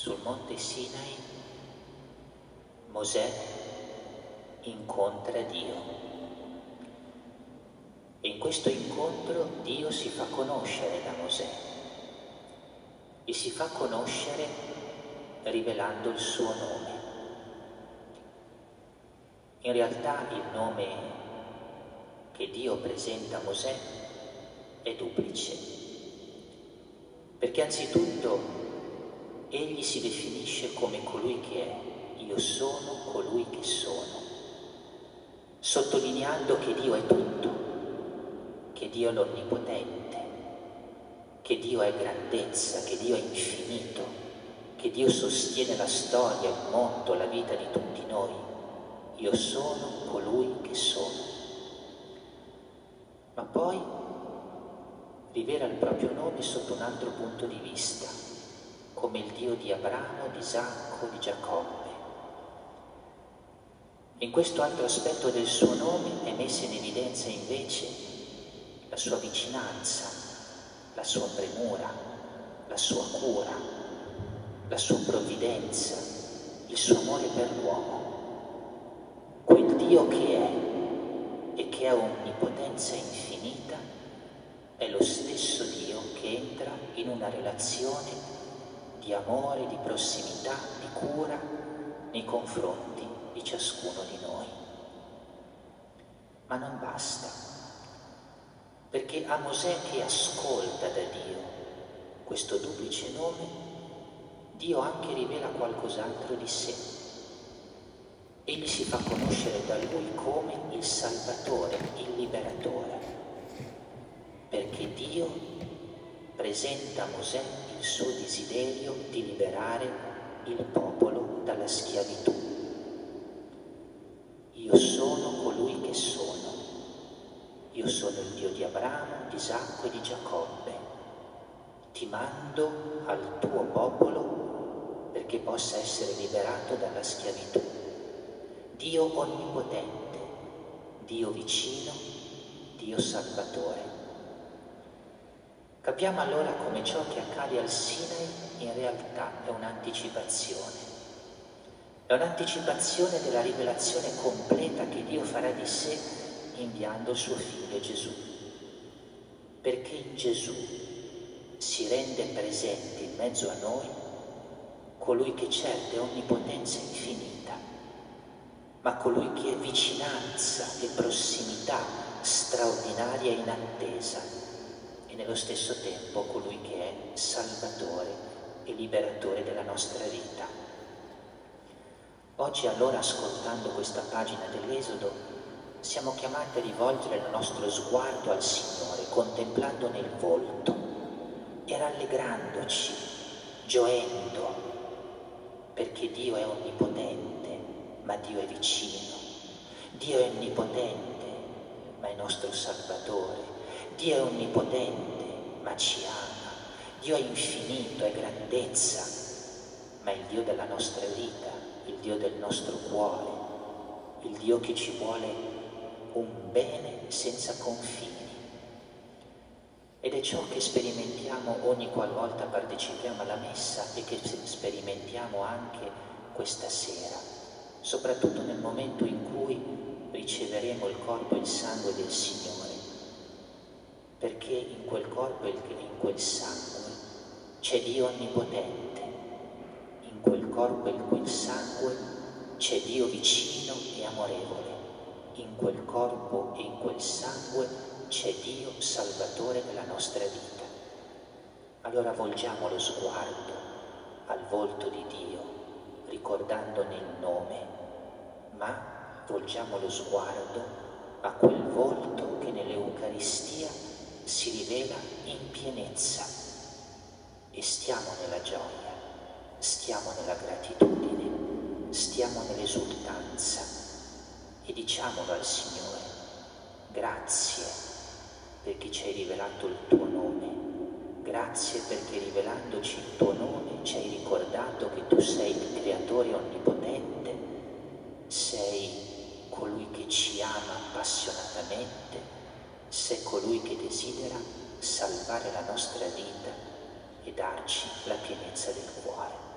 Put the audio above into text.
sul monte Sinai Mosè incontra Dio. E in questo incontro Dio si fa conoscere da Mosè e si fa conoscere rivelando il suo nome. In realtà il nome che Dio presenta a Mosè è duplice, perché anzitutto egli si definisce come colui che è, io sono colui che sono, sottolineando che Dio è tutto, che Dio è l'onnipotente, che Dio è grandezza, che Dio è infinito, che Dio sostiene la storia, il mondo, la vita di tutti noi. Io sono colui che sono. Ma poi rivela il proprio nome sotto un altro punto di vista, come il Dio di Abramo, di Isacco, di Giacobbe. In questo altro aspetto del suo nome è messa in evidenza invece la sua vicinanza, la sua premura, la sua cura, la sua provvidenza, il suo amore per l'uomo. Quel Dio che è e che ha onnipotenza infinita è lo stesso Dio che entra in una relazione di amore, di prossimità, di cura nei confronti di ciascuno di noi. Ma non basta, perché a Mosè che ascolta da Dio questo duplice nome, Dio anche rivela qualcos'altro di sé. Egli si fa conoscere da lui come il Salvatore, il Liberatore, perché Dio presenta Mosè il suo desiderio di liberare il popolo dalla schiavitù. Io sono colui che sono. Io sono il Dio di Abramo, di Isacco e di Giacobbe. Ti mando al tuo popolo perché possa essere liberato dalla schiavitù. Dio onnipotente, Dio vicino, Dio salvatore. Capiamo allora come ciò che accade al Sinai in realtà è un'anticipazione. È un'anticipazione della rivelazione completa che Dio farà di sé inviando suo figlio Gesù. Perché in Gesù si rende presente in mezzo a noi colui che è onnipotenza infinita, ma colui che è vicinanza e prossimità straordinaria e inattesa e nello stesso tempo colui che è Salvatore e Liberatore della nostra vita. Oggi allora ascoltando questa pagina dell'Esodo siamo chiamati a rivolgere il nostro sguardo al Signore, contemplando nel volto e rallegrandoci, gioendo, perché Dio è onnipotente, ma Dio è vicino. Dio è onnipotente, ma è nostro Salvatore. Dio è onnipotente, ma ci ama. Dio è infinito, è grandezza, ma è il Dio della nostra vita, il Dio del nostro cuore, il Dio che ci vuole un bene senza confini. Ed è ciò che sperimentiamo ogni qualvolta partecipiamo alla messa e che sperimentiamo anche questa sera, soprattutto nel momento in cui riceveremo il corpo e il sangue del Signore perché in quel corpo e in quel sangue c'è Dio onnipotente, in quel corpo e in quel sangue c'è Dio vicino e amorevole, in quel corpo e in quel sangue c'è Dio salvatore della nostra vita. Allora volgiamo lo sguardo al volto di Dio, ricordandone il nome, ma volgiamo lo sguardo a quel volto che nell'Eucaristia si rivela in pienezza. E stiamo nella gioia, stiamo nella gratitudine, stiamo nell'esultanza. E diciamolo al Signore, grazie perché ci hai rivelato il tuo nome, grazie perché rivelandoci il tuo nome ci hai ricordato che tu sei il creatore onnipotente, sei colui che ci ama appassionatamente sei colui che desidera salvare la nostra vita e darci la pienezza del cuore.